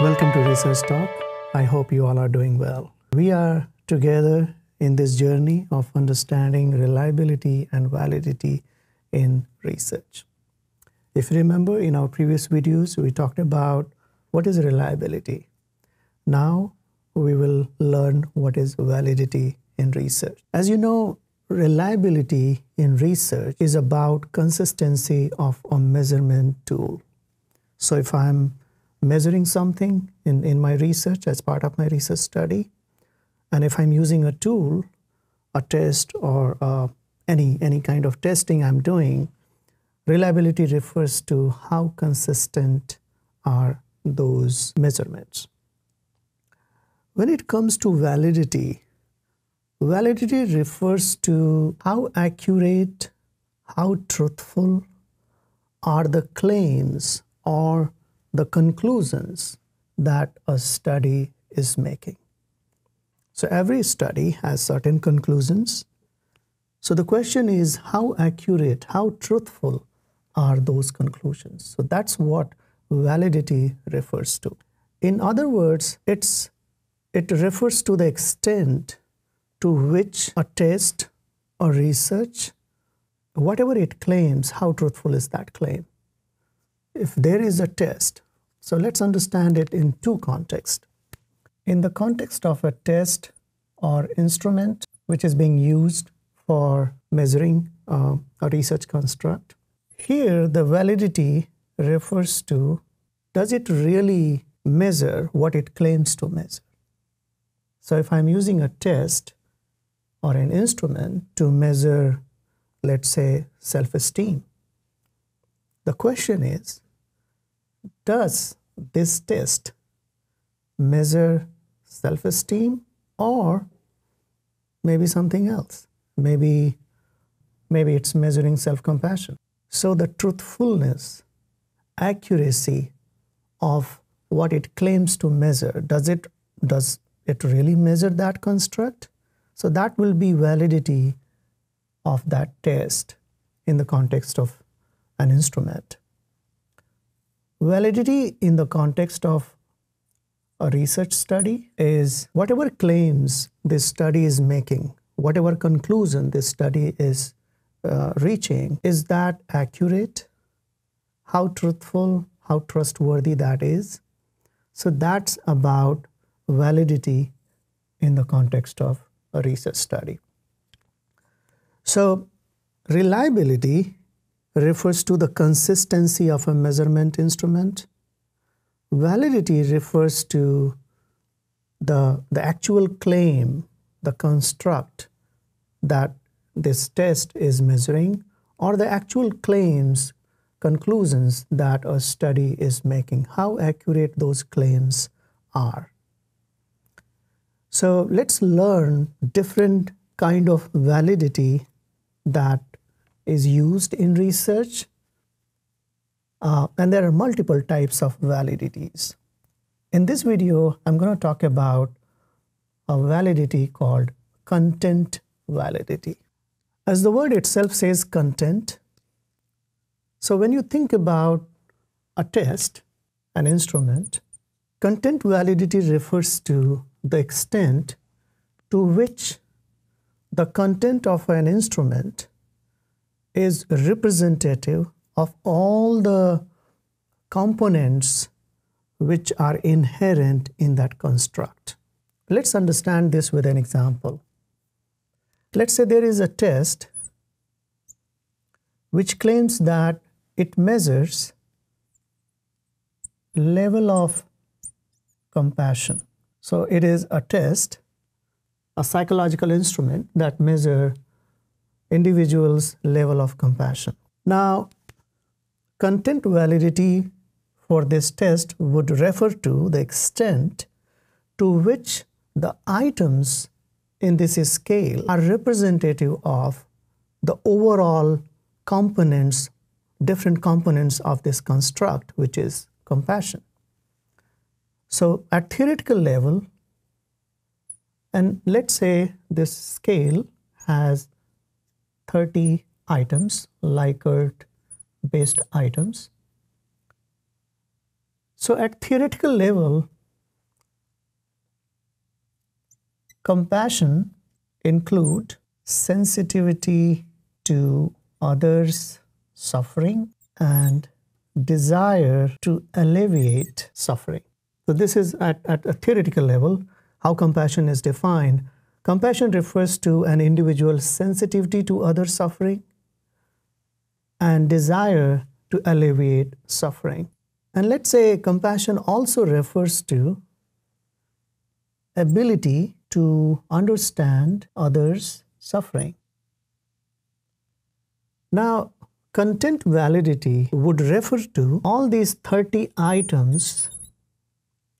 Welcome to Research Talk. I hope you all are doing well. We are together in this journey of understanding reliability and validity in research. If you remember in our previous videos, we talked about what is reliability. Now we will learn what is validity in research. As you know, reliability in research is about consistency of a measurement tool. So if I'm measuring something in, in my research as part of my research study, and if I'm using a tool, a test, or uh, any, any kind of testing I'm doing, reliability refers to how consistent are those measurements. When it comes to validity, validity refers to how accurate, how truthful are the claims or the conclusions that a study is making. So every study has certain conclusions. So the question is how accurate, how truthful are those conclusions? So that's what validity refers to. In other words, it's it refers to the extent to which a test or research, whatever it claims, how truthful is that claim? If there is a test, so let's understand it in two contexts. In the context of a test or instrument which is being used for measuring uh, a research construct, here the validity refers to does it really measure what it claims to measure? So if I'm using a test or an instrument to measure, let's say, self esteem, the question is does this test measure self esteem or maybe something else? Maybe, maybe it's measuring self compassion. So the truthfulness, accuracy of what it claims to measure, does it, does it really measure that construct? So that will be validity of that test in the context of an instrument. Validity in the context of a research study is whatever claims this study is making, whatever conclusion this study is uh, reaching, is that accurate? How truthful, how trustworthy that is? So that's about validity in the context of a research study. So reliability refers to the consistency of a measurement instrument. Validity refers to the, the actual claim, the construct that this test is measuring, or the actual claims, conclusions that a study is making, how accurate those claims are. So let's learn different kind of validity that is used in research. Uh, and there are multiple types of validities. In this video, I'm going to talk about a validity called content validity. As the word itself says content, so when you think about a test, an instrument, content validity refers to the extent to which the content of an instrument is representative of all the components which are inherent in that construct. Let's understand this with an example. Let's say there is a test which claims that it measures level of compassion. So it is a test, a psychological instrument that measure individual's level of compassion. Now, content validity for this test would refer to the extent to which the items in this scale are representative of the overall components, different components of this construct, which is compassion. So at theoretical level, and let's say this scale has 30 items, Likert based items. So at theoretical level, compassion include sensitivity to others' suffering and desire to alleviate suffering. So this is at, at a theoretical level how compassion is defined. Compassion refers to an individual's sensitivity to other suffering and desire to alleviate suffering. And let's say compassion also refers to ability to understand others' suffering. Now, content validity would refer to all these 30 items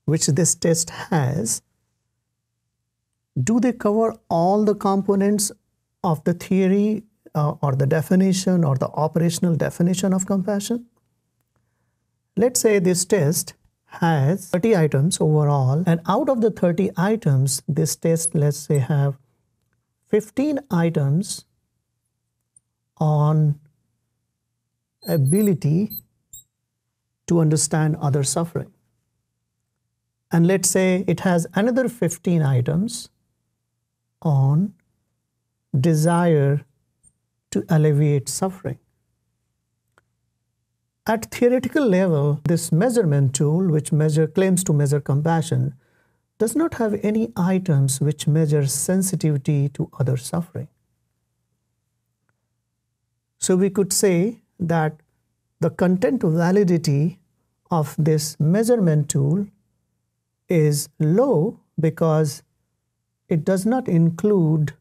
which this test has. Do they cover all the components of the theory uh, or the definition or the operational definition of compassion? Let's say this test has 30 items overall and out of the 30 items this test let's say have 15 items on ability to understand other suffering and let's say it has another 15 items on desire to alleviate suffering at theoretical level, this measurement tool, which measure, claims to measure compassion, does not have any items which measure sensitivity to other suffering. So we could say that the content validity of this measurement tool is low because it does not include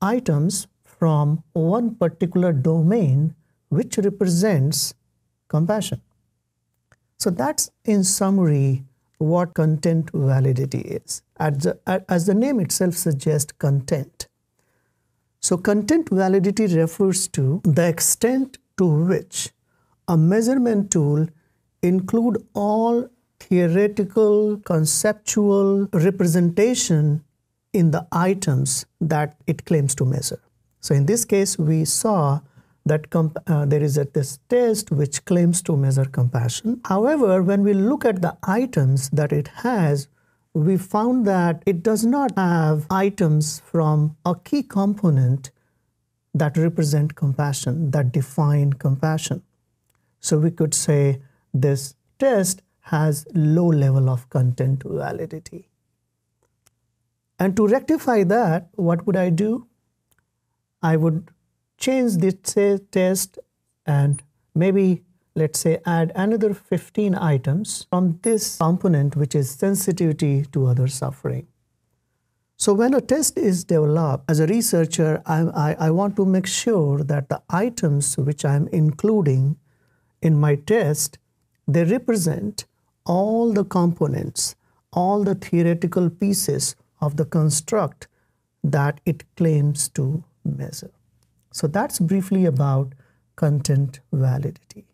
items from one particular domain which represents compassion. So that's in summary what content validity is. As the name itself suggests, content. So content validity refers to the extent to which a measurement tool include all theoretical, conceptual representation in the items that it claims to measure. So in this case, we saw that uh, there is a, this test which claims to measure compassion. However, when we look at the items that it has, we found that it does not have items from a key component that represent compassion, that define compassion. So we could say this test has low level of content validity. And to rectify that, what would I do? I would change this test and maybe let's say add another 15 items from this component which is sensitivity to other suffering. So when a test is developed, as a researcher, I, I, I, want to make sure that the items which I'm including in my test, they represent all the components, all the theoretical pieces of the construct that it claims to measure. So that's briefly about content validity.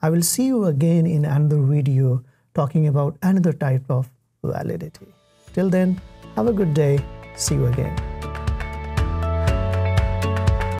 I will see you again in another video talking about another type of validity. Till then, have a good day. See you again.